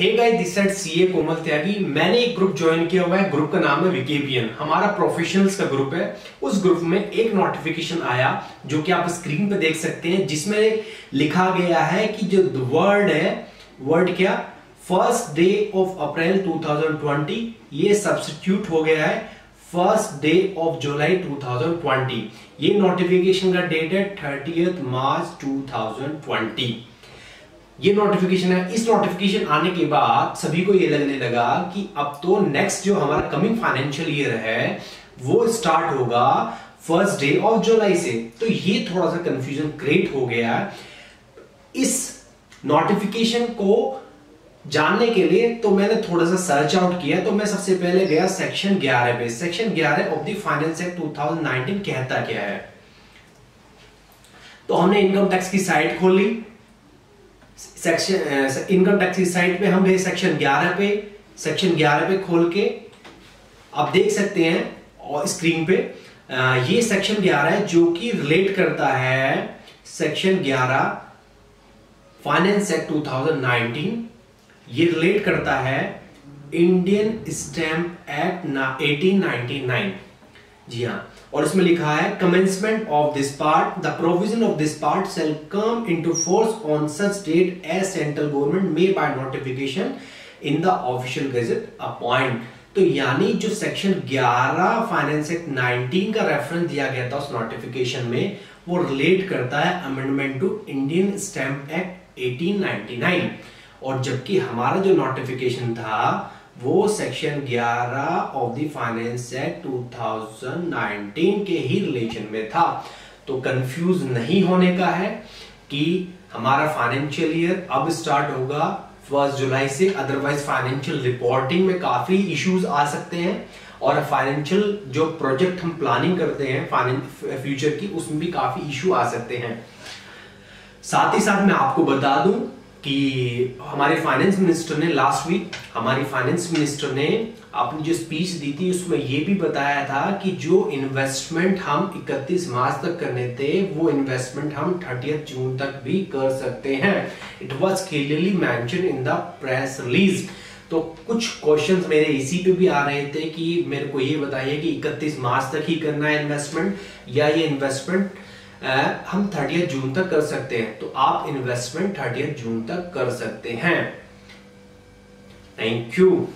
Hey guys this side CA Komal Tyagi मैंने एक group join किया हुआ है ग्रुप का नाम है विकेपियन हमारा प्रोफेशनल्स का ग्रुप है। उस ग्रुप में एक नोटिफिकेशन आया, जो कि आप स्क्रीन पे देख सकते हैं, जिसमें लिखा गया है कि जो वर्ड है वर्ड क्या? फ़र्स्ट डे ऑफ़ अप्रैल 2020 ये सब्सिट्यूट हो गया है। फ़र्स्ट डे ऑफ़ जुलाई 2020 ये नोटिफिकेशन का डेट है थर्टी मार्च 2020 ये नोटिफिकेशन है। इस नोटिफिकेशन आने के बाद सभी को ये लगने लगा कि अब तो नेक्स्ट जो हमारा कमिंग फाइनेंशियल ईयर है, वो स्टार्ट होगा फ़र्स्ट डे ऑफ़ जुलाई से। तो ये थोड़ा सा कंफ्यूजन क्रिएट हो गया इस नोटिफिकेशन को जानने के लिए तो मैंने थोड़ा सा सर्च आउट किया। तो मैं सबसे पहले गया सेक्शन 11 पे। Section 11 of the finance act 2019 कहता क्या है? तो हमने इनकम टैक्स की साइट खोल सेक्शन इनकम टैक्स की साइट पे हम गए सेक्शन 11 पे सेक्शन 11 पे खोल के आप देख सकते हैं और स्क्रीन पे आ, ये सेक्शन 11 है जो कि रिलेट करता है सेक्शन 11 फाइनेंस एक्ट 2019 ये रिलेट करता है इंडियन स्टैंप एक्ट 1899 जी हाँ। और इसमें लिखा है commencement of this part the provision of this part shall come into force on such date as central government may by notification in the official gazette appoint तो यानी जो सेक्शन 11 फाइनेंस एक्ट 19 का reference दिया गया था उस notification में, वो रिलेट करता है amendment to Indian stamp act 1899 और जबकि हमारा जो नोटिफिकेशन था वो section 11 of the finance act 2019 के ही रिलेशन में था। तो कंफ्यूज नहीं होने का है कि हमारा फाइनेंशियल ईयर अब स्टार्ट होगा फ़र्स्ट जुलाई से अदरवाइज़ फाइनेंशियल रिपोर्टिंग में काफ़ी इश्यूज़ आ सकते हैं और फाइनेंशियल जो प्रोजेक्ट हम प्लानिंग करते हैं फ्यूचर की, उसमें भी काफ़ी इशू आ सकते हैं। साथ ही साथ मैं आपको बता दूँ कि हमारे फाइनेंस मिनिस्टर ने लास्ट वीक हमारी फाइनेंस मिनिस्टर ने अपनी जो स्पीच दी थी, उसमें ये भी बताया था कि जो इन्वेस्टमेंट हम 31 मार्च तक करने थे, वो इन्वेस्टमेंट हम 30 जून तक भी कर सकते हैं। It was clearly mention in the press release तो कुछ क्वेश्चंस मेरे इसी पे भी आ रहे थे कि मेरे को ये बताइए कि 31 मार्च तक ही करना है इन्वेस्टमेंट या ये इन्वेस्टमेंट हम थर्टी जून तक कर सकते हैं। तो आप इन्वेस्टमेंट थर्टी जून तक कर सकते हैं। Thank you